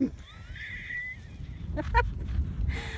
Ha ha ha!